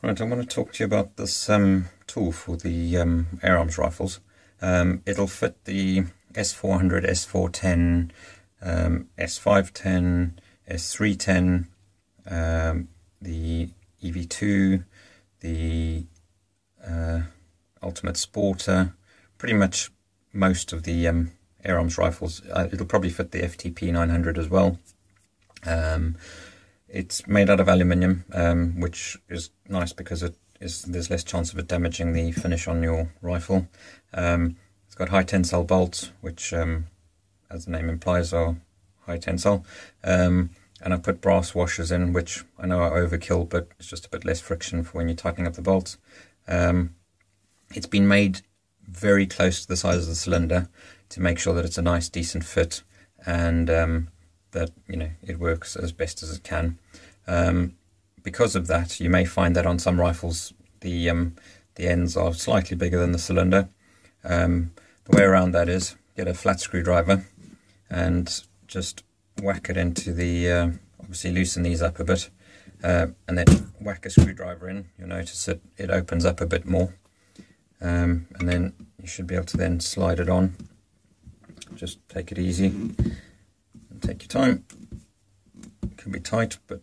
Right, I want to talk to you about this um, tool for the um, air arms rifles. Um, it'll fit the S400, S410, S510, S310, the EV2, the uh, Ultimate Sporter, pretty much most of the um, air arms rifles. Uh, it'll probably fit the FTP 900 as well. It's made out of aluminium, um, which is nice because it is there's less chance of it damaging the finish on your rifle. Um, it's got high tensile bolts, which, um, as the name implies, are high tensile. Um, and I put brass washers in, which I know are overkill, but it's just a bit less friction for when you're tightening up the bolts. Um, it's been made very close to the size of the cylinder to make sure that it's a nice, decent fit. And um, that you know it works as best as it can. Um, because of that, you may find that on some rifles the um, the ends are slightly bigger than the cylinder. Um, the way around that is get a flat screwdriver and just whack it into the uh, obviously loosen these up a bit uh, and then whack a screwdriver in. You'll notice that it opens up a bit more um, and then you should be able to then slide it on. Just take it easy take your time. It can be tight, but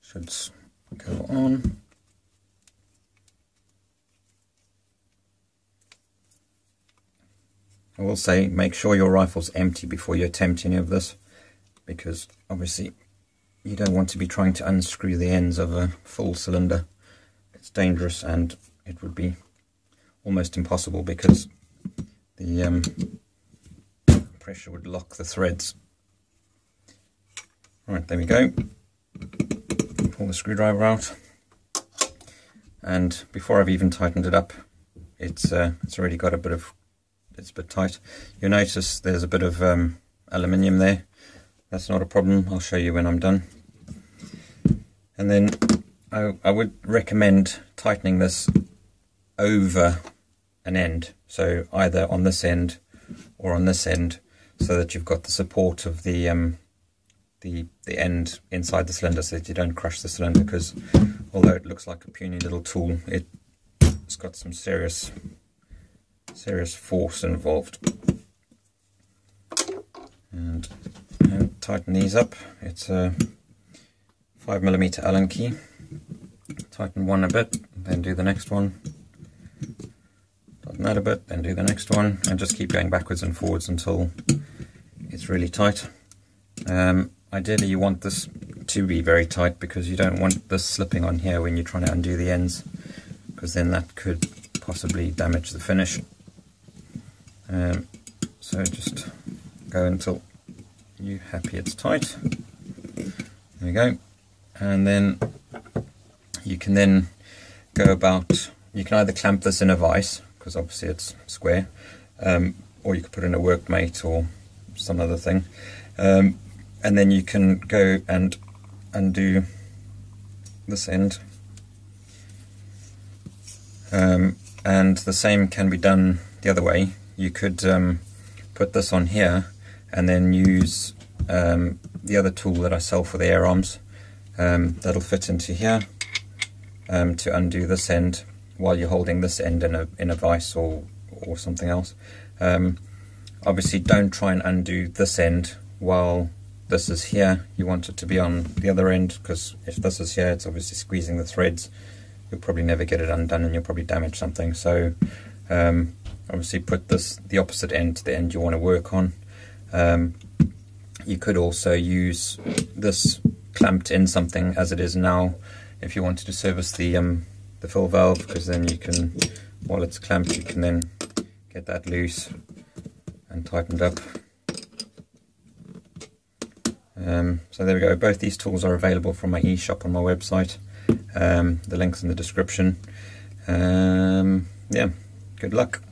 should go on. I will say make sure your rifle's empty before you attempt any of this because obviously you don't want to be trying to unscrew the ends of a full cylinder. It's dangerous and it would be almost impossible because the um, pressure would lock the threads. Right, there we go. Pull the screwdriver out. And before I've even tightened it up, it's uh, it's already got a bit of, it's a bit tight. You'll notice there's a bit of um, aluminium there. That's not a problem. I'll show you when I'm done. And then I, I would recommend tightening this over an end. So either on this end or on this end so that you've got the support of the um, the the end inside the cylinder so that you don't crush the cylinder because although it looks like a puny little tool it, it's got some serious serious force involved. And, and tighten these up. It's a 5 millimeter allen key. Tighten one a bit then do the next one that a bit then do the next one and just keep going backwards and forwards until it's really tight. Um, ideally you want this to be very tight because you don't want this slipping on here when you're trying to undo the ends because then that could possibly damage the finish. Um, so just go until you're happy it's tight. There we go. And then you can then go about, you can either clamp this in a vise because obviously it's square um, or you could put in a workmate or some other thing. Um, and then you can go and undo this end. Um, and the same can be done the other way. You could um, put this on here and then use um, the other tool that I sell for the air arms um, that'll fit into here to undo this end while you're holding this end in a, in a vise or, or something else. Um, obviously don't try and undo this end while this is here. You want it to be on the other end because if this is here it's obviously squeezing the threads. You'll probably never get it undone and you'll probably damage something. So um, obviously put this the opposite end to the end you want to work on. Um, you could also use this clamped in something as it is now. If you wanted to service the um, the fill valve because then you can while it's clamped you can then get that loose and tightened up. Um, so there we go, both these tools are available from my e-shop on my website. Um, the link's in the description. Um, yeah, good luck.